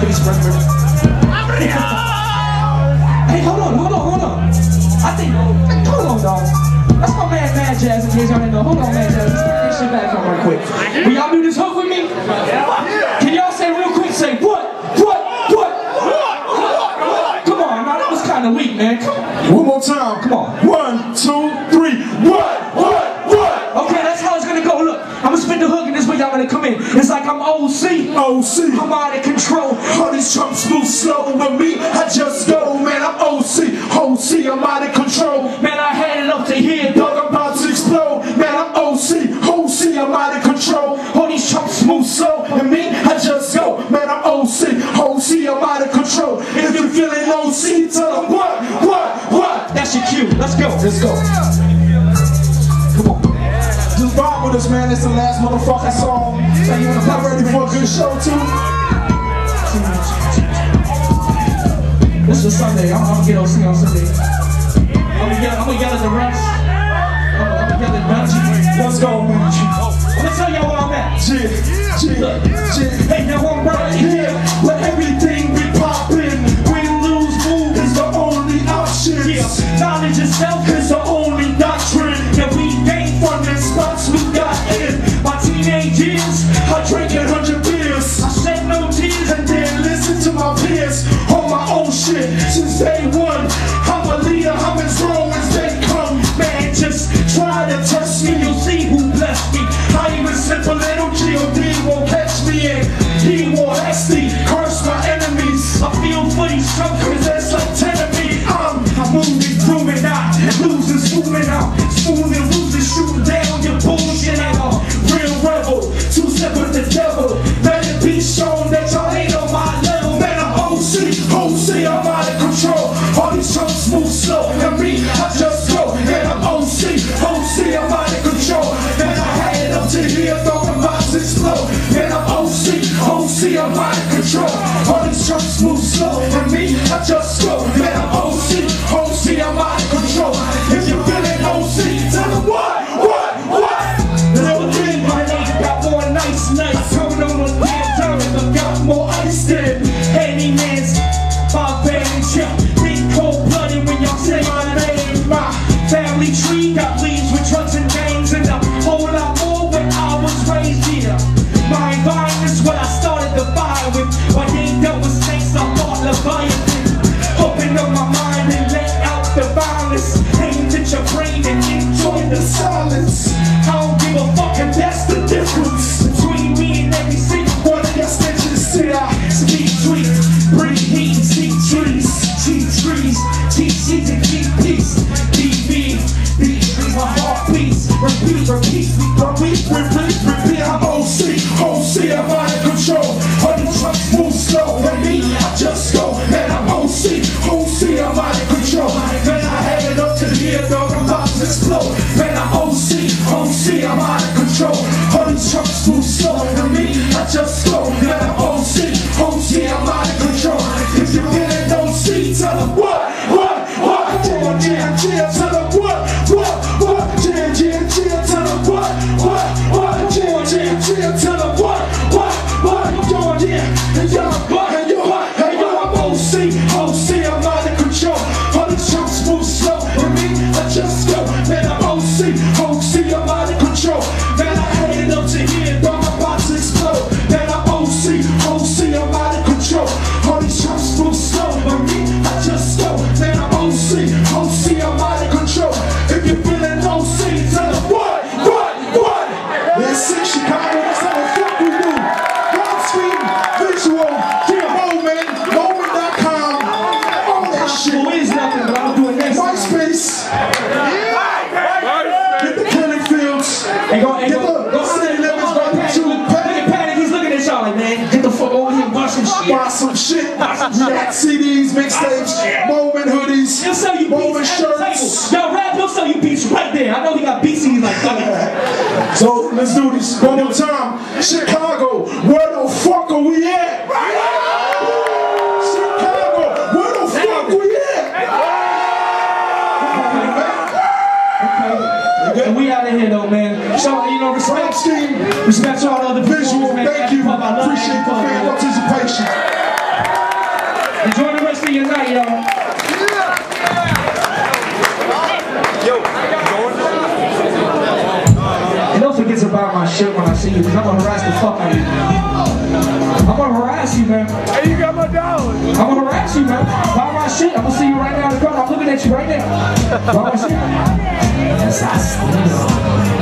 to be spread. Hey, hold on, hold on, hold on. I think, hold on, dog. That's my man, Mad Jazz, in case y'all didn't know. Hold on, Mad Jazz. Let's bring this shit back up right quick. Will y'all do this hook with me? Yeah. Can y'all say real quick, say what, what, what? what? Come on, now that was kind of weak, man. Come on. One more time. Come on. One, two, three. What? What? What? Okay, that's how it's gonna go. Look, I'm gonna spin the hook and this way y'all gonna come in. It's like I'm OC. OC. I'm out of control. All these chumps move slow with me. I just go, man. I'm OC. OC. I'm out of control. Man, I had it up to here, Dog. I'm about to explode. Man, I'm OC. OC. I'm out of control. All these chumps move slow. And me, I just go. Man, I'm OC. OC. I'm out of control. If you feeling OC, tell them what? What? What? That's your cue. Let's go. Let's go. Come on. Rock with us, man. It's the last motherfucking song. Say you I'm ready for a good show, too. This is Sunday. I'm, I'm gonna get OC on Sunday. I'm gonna yell, I'm gonna at the rush. I'm, I'm gonna yell at Bungie. Let's go, man. I'm gonna tell y'all where I'm at. Chill, chill, chill. Out, spooning, losing, shooting down your bullshit out. real rebel. Two step with the devil. Let it be shown that y'all ain't on my level. Man, I'm OC. OC, I'm out of control. All these chumps move slow. And me, I just go. And I'm OC. OC, I'm out of control. Man, I had it up to here, about to explode. Man, I'm OC. OC, I'm out of control. All these chumps move slow. And me, I just go. Man, I'm. OC, silence. I don't give a fuck and that's the difference between me and every single One of your snitches see I Speed trees, breathe heat and see trees, cheat trees, cheat sheets OC, OC, I'm out of control. These trucks move slow, and me, I just Hey, go, hey, Get the go city limits on, right Panik. to Look at Panik, he's looking at y'all like, man, get the fuck over here and buy some shit. Buy some shit. Jack CDs, mixtapes, Molemen hoodies, He'll sell you Molemen beats at the shirts. Yo, rap, he'll sell you beats right there. I know he got beats and he's like, fuck it. So let's do this one more time. Chicago, where the fuck are we at? Chicago, where the fuck we at? And we out of here though, man. So, you know, Rap respect, scheme, respect to all the other visual, man. thank you. I Appreciate the you. fan participation. Enjoy the rest of your night, y'all. And don't forget to buy my shit when I see you, because I'm gonna harass the fuck out of you. I'm gonna harass you, man. Hey, you got my dollars. I'm gonna harass you, man. Buy my shit. I'm gonna see you right now in the car. I'm looking at you right now. Buy my shit. Yes, I still